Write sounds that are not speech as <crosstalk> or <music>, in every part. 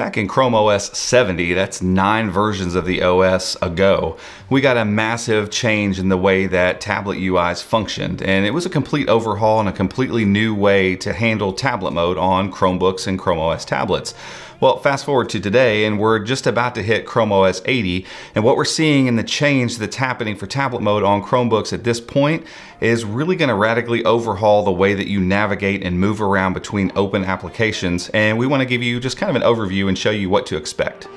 Back in Chrome OS 70, that's nine versions of the OS ago, we got a massive change in the way that tablet UIs functioned. And it was a complete overhaul and a completely new way to handle tablet mode on Chromebooks and Chrome OS tablets. Well, fast forward to today and we're just about to hit Chrome OS 80 and what we're seeing in the change that's happening for tablet mode on Chromebooks at this point is really gonna radically overhaul the way that you navigate and move around between open applications and we wanna give you just kind of an overview and show you what to expect.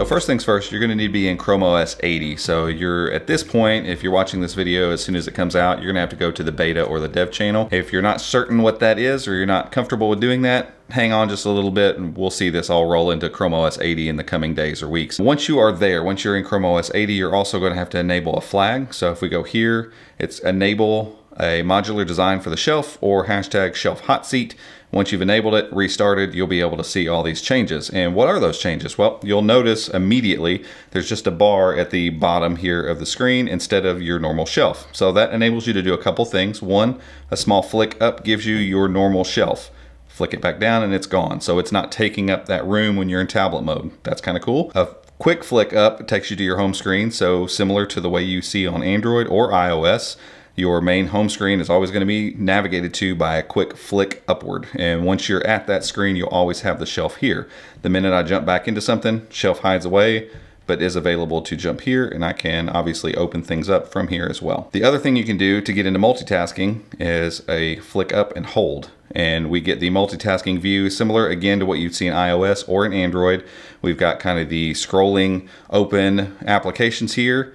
So first things first, you're gonna need to be in Chrome OS 80. So you're at this point, if you're watching this video as soon as it comes out, you're gonna have to go to the beta or the dev channel. If you're not certain what that is or you're not comfortable with doing that, hang on just a little bit and we'll see this all roll into Chrome OS 80 in the coming days or weeks. Once you are there, once you're in Chrome OS 80, you're also gonna have to enable a flag. So if we go here, it's enable a modular design for the shelf or hashtag shelf hot seat. Once you've enabled it, restarted, you'll be able to see all these changes. And what are those changes? Well, you'll notice immediately there's just a bar at the bottom here of the screen instead of your normal shelf. So that enables you to do a couple things. One, a small flick up gives you your normal shelf. Flick it back down and it's gone. So it's not taking up that room when you're in tablet mode. That's kind of cool. A quick flick up takes you to your home screen. So similar to the way you see on Android or iOS your main home screen is always going to be navigated to by a quick flick upward. And once you're at that screen, you'll always have the shelf here. The minute I jump back into something, shelf hides away, but is available to jump here and I can obviously open things up from here as well. The other thing you can do to get into multitasking is a flick up and hold and we get the multitasking view similar again to what you'd see in iOS or in Android. We've got kind of the scrolling open applications here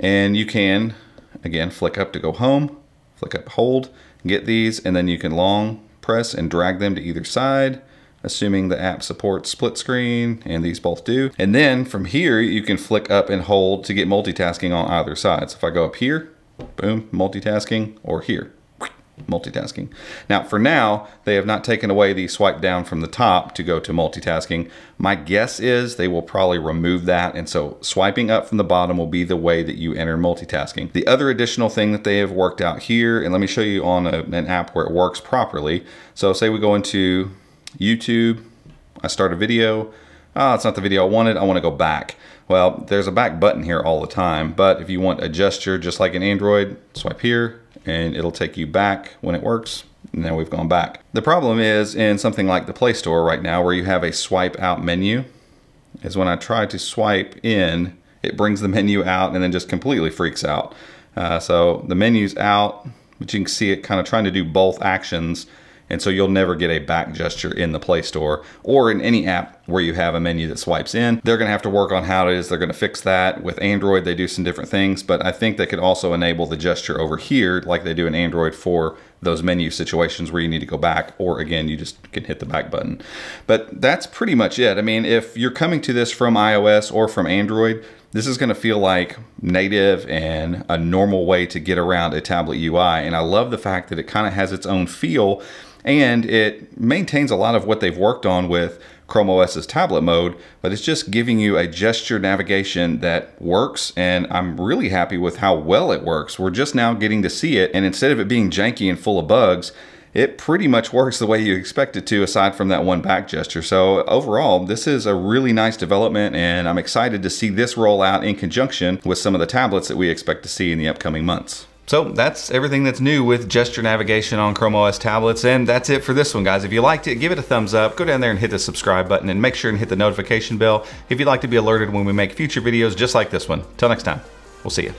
and you can Again, flick up to go home, flick up, hold, get these, and then you can long press and drag them to either side, assuming the app supports split screen, and these both do. And then from here, you can flick up and hold to get multitasking on either side. So if I go up here, boom, multitasking, or here multitasking. Now, for now, they have not taken away the swipe down from the top to go to multitasking. My guess is they will probably remove that, and so swiping up from the bottom will be the way that you enter multitasking. The other additional thing that they have worked out here, and let me show you on a, an app where it works properly. So say we go into YouTube, I start a video, oh, it's not the video I wanted, I wanna go back. Well, there's a back button here all the time, but if you want a gesture just like in Android, swipe here, and it'll take you back when it works. And now we've gone back. The problem is in something like the Play Store right now where you have a swipe out menu is when I try to swipe in, it brings the <laughs> menu out and then just completely freaks out. Uh, so the menu's out, but you can see it kind of trying to do both actions and so you'll never get a back gesture in the Play Store or in any app where you have a menu that swipes in. They're gonna have to work on how it is they're gonna fix that. With Android, they do some different things, but I think they could also enable the gesture over here like they do in Android for those menu situations where you need to go back, or again, you just can hit the back button. But that's pretty much it. I mean, if you're coming to this from iOS or from Android, this is gonna feel like native and a normal way to get around a tablet UI. And I love the fact that it kind of has its own feel and it maintains a lot of what they've worked on with Chrome OS's tablet mode, but it's just giving you a gesture navigation that works, and I'm really happy with how well it works. We're just now getting to see it, and instead of it being janky and full of bugs, it pretty much works the way you expect it to aside from that one back gesture. So overall, this is a really nice development and I'm excited to see this roll out in conjunction with some of the tablets that we expect to see in the upcoming months. So that's everything that's new with gesture navigation on Chrome OS tablets. And that's it for this one, guys. If you liked it, give it a thumbs up. Go down there and hit the subscribe button and make sure and hit the notification bell if you'd like to be alerted when we make future videos just like this one. Till next time, we'll see you.